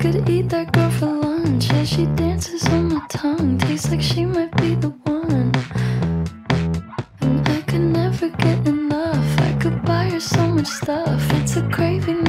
could eat that girl for lunch. Yeah, she dances on my tongue. Tastes like she might be the one. And I could never get enough. I could buy her so much stuff. It's a craving.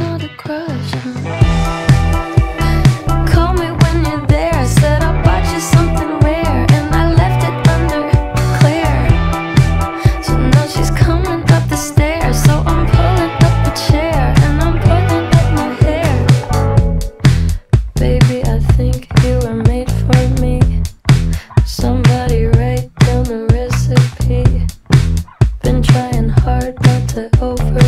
over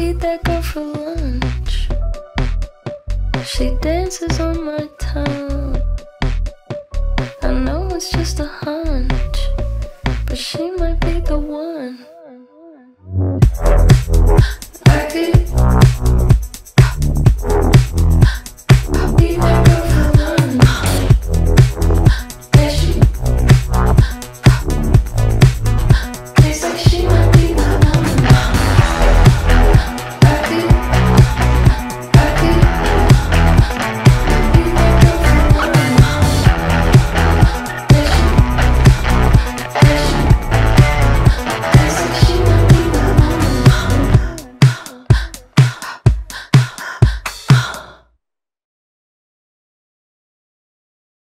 eat that girl for lunch. She dances on my tongue. I know it's just a hunt.